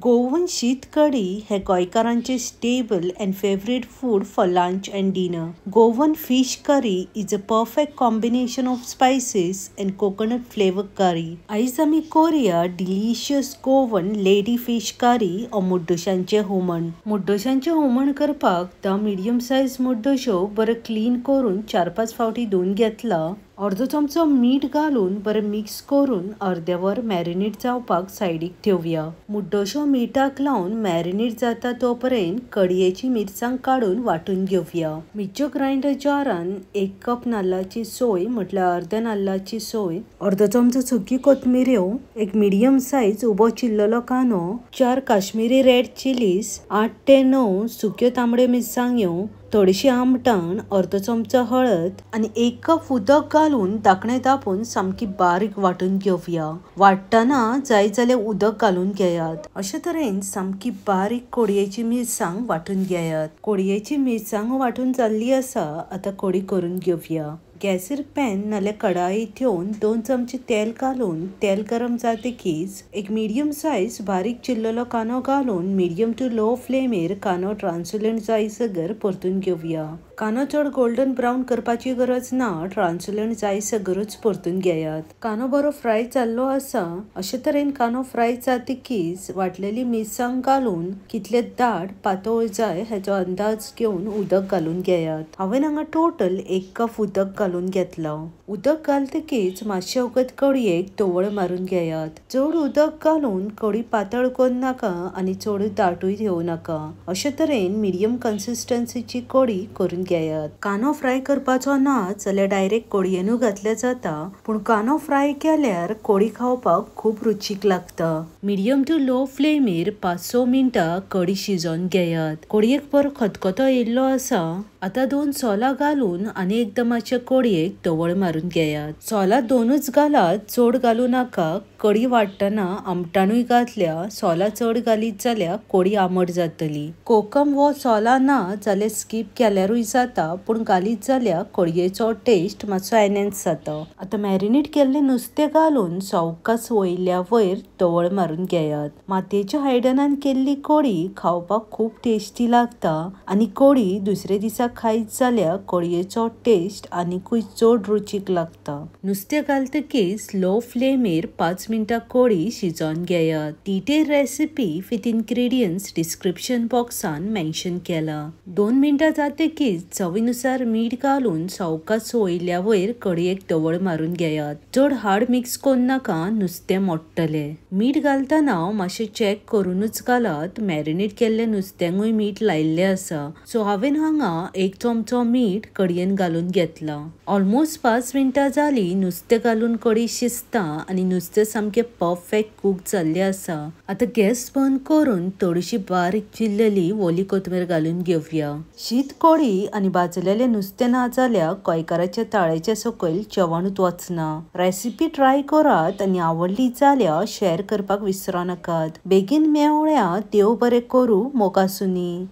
Goan शीत कडी हे गोंयकारांचें stable and favourite food for lunch and dinner Goan fish curry is a perfect combination of spices and coconut flavour curry आयज आमी कोरया delicious Goan lady fish curry ओ मुड्डोशांचे हुमण. मुड्डोशांचे हुमण करपाक द मिडियम सायज मुड्डोश्यो बरो क्लीन करून चार पांच फावटी धुवन घेतला. अर्दो चमचो मीठ घालून बरें मिक्स करून अर्दे वर मॅरिनेट जावपाक सायडीक ठेवया. मुड्डोश्यो मिठाक लावन मॅरिनेट जाता तो पर्यंत कडयेची मिरसांग काडून वांटून घेवया मिरच्यो ग्रायंडर जारान एक कप नाल्लाची सोय म्हटल्यार अर्द्या नाल्लाची सोय अर्दो चमचो सुकी कोथमिऱ्यो एक मिडियम सायज उबो चिल्ललो कांदो चार काश्मीरी रेड चिलीस आठ ते णव सुक्यो तांबड्यो मिरसांग्यो थोडीशी आमटाण अर्दो चमचो हळद आनी एक कप उदक घालून धाकणें धांपून सामकी बारीक वांटून घेवया वाट्टना जाय जाल्यार उदक घालून घेयात अशे तरेन सामकी बारीक कोडयेची मिरसांग वांटून घेयात कोडयेची मिरसांग वांटून जाल्ली आसा आतां कोडी करून घेवया गॅसीर पॅन नाल्या कडाई ठेवून दोन चमचे तेल घालून तेल गरम जातकीच एक मिडियम सायज बारीक चिल्ललो कांदो घालून मिडियम टू लो फ्लेमेर कांदो ट्रान्सुलंट जायसर परतून घेवया कांदो चड गोल्डन ब्रावन करपाची गरज ना ट्रान्सुलंट जायसरूच परतून घेयात कांदो बरो फ्राय जाल्लो आसा अशे तरेन कांदो फ्राय जातकीच वाटलेली मिरसांग घालून कितले दाट पातळ जाय हेचो अंदाज घेवन उदक घालून घेयात हांवें हांगा टोटल एक कप उदक घालून घेतला. उदक घालतकीच मातशे वगत कडयेक तवळ मारून घेयात चड उदक घालून कडी पातळ करून नाका आनी चड दाटूय घेवं नाका. अशे तरेन मिडियम कन्सिस्टन्सीची कडी करून घेयात कांदो फ्राय करपाचो ना जाल्यार डायरेक्ट कोडयेनू घातले जाता. पूण कांदो फ्राय केल्यार कोडी खावपाक खूब रुचीक लागता. मिडियम टू लो फ्लेमीर पांच स मिनटां कडी शिजोवन घेयात कोडयेक बरो खतखतो येयल्लो आसा. आतां दोन सोलां घालून आनी एकदम मातशे कडयेक धवळ मारून घेयात सोलां दोनूच घालात चड घालू नाका. कडी वाडटना आमटाणूय घातल्या सोलां चड घालीत जाल्यार कडी आंबट जातली. कोकम वो सोला ना जाल्यार स्कीप केल्यारूय जाता पूण घालीत जाल्यार कडयेचो टेस्ट मातसो एनहेन्स जाता. आतां मॅरिनेट केल्लें नुस्तें घालून सवकास वयल्या वयर धवळ मारून घेयात मातयेच्या आयदनान केल्ली कडी खावपाक खूब टेस्टी लागता आनी कडी दुसरे दिसा खायत जाल्यार कोळयेचो टेस्ट आनीकूय चड रुचीक लागता. नुस्तें घालतकीच लो फ्लेमेर पांच मिनटां कडी शिजोवन घेयात detail recipe with ingredients description बॉक्सान mention केला. दोन मिनटां जातकीच चवीनुसार मीठ घालून सवकास वयल्या वयर कडयेक दवळ मारून घेयात चड हाड मिक्स करून नाका नुस्तें मोडटलें मीठ घालतना मातशें चॅक करूनच घालात. मॅरिनेट केल्ले नुस्त्यांकूय मीठ लायिल्लें आसा. सो हांवें हांगा एक चमचो मीठ कडयेन घालून घेतला. ऑलमोस्ट पांच मिनटां जालीं नुस्तें घालून कडी शिजता आनी नुस्तें सामकें परफेक्ट कूक जाल्लें आसा. आतां गॅस बंद करून थोडीशी बारीक चिरलेली ओली कोथमीर घालून घेवया शीत कडी आनी भाजलेलें नुस्तें ना जाल्यार गोंयकाराच्या ताळ्याच्या सकयल जेवणूच वचना. रेसिपी ट्राय करात आनी आवडली जाल्यार शेअर करपाक विसरो नाकात. बेगीन मेवळ्या देव बरें करूं मोगासुनी.